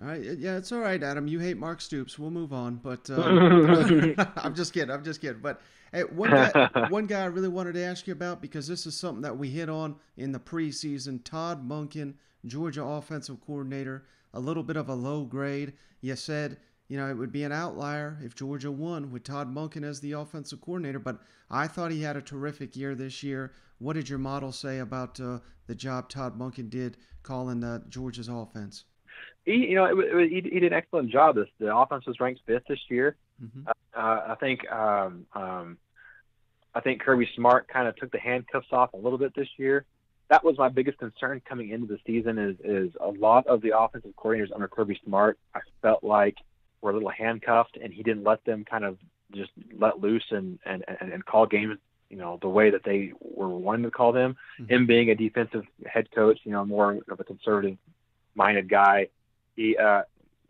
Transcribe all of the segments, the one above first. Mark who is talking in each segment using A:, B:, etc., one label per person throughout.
A: All right, yeah, it's all right, Adam. You hate Mark Stoops. We'll move on. But um, I'm just kidding. I'm just kidding. But hey, one guy, one guy I really wanted to ask you about because this is something that we hit on in the preseason. Todd Monken, Georgia offensive coordinator, a little bit of a low grade. You said you know, it would be an outlier if Georgia won with Todd Monken as the offensive coordinator. But I thought he had a terrific year this year. What did your model say about uh, the job Todd Monken did calling uh, Georgia's offense?
B: He, you know, it, it, he, he, did an excellent job. This the offense was ranked fifth this year. Mm-hmm. Uh, I think um, um, I think Kirby Smart kind of took the handcuffs off a little bit this year. That was my biggest concern coming into the season. Is is a lot of the offensive coordinators under Kirby Smart. I felt like were a little handcuffed, and he didn't let them kind of just let loose and and and, and call games, you know, the way that they were wanting to call them. Mm-hmm. Him being a defensive head coach, you know, more of a conservative minded guy, he uh,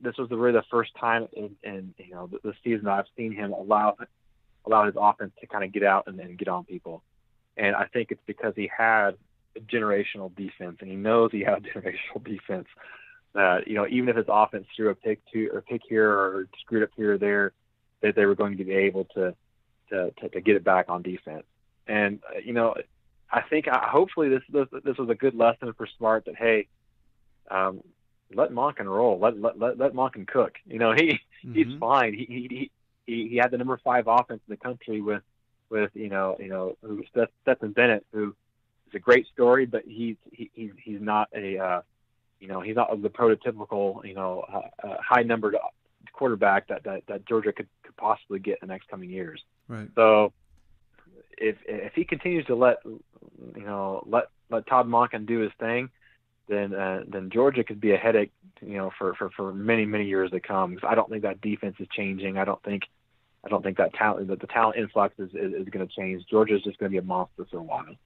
B: this was really the first time in, in you know the, the season I've seen him allow allow his offense to kind of get out and then get on people. And I think it's because he had a generational defense, and he knows he had a generational defense that you know even if his offense threw a pick to or pick here or screwed up here or there, that they were going to be able to to to, to get it back on defense. And uh, you know, I think uh, hopefully this, this this was a good lesson for Smart that hey, um, let Monken roll, let let let, let Monken cook. You know, he mm-hmm. he's fine. He, he he he had the number five offense in the country with with you know you know who Stetson Bennett who is a great story, but he's he, he's he's not a uh, you know, he's not the prototypical, you know, uh, uh, high numbered quarterback that, that, that Georgia could, could possibly get in the next coming years.
A: Right.
B: So if if he continues to let you know let let Todd Monken do his thing, then uh, then Georgia could be a headache, you know, for, for, for many many years to come. I don't think that defense is changing. I don't think I don't think that talent that the talent influx is is, is going to change. Georgia is just going to be a monster for a while.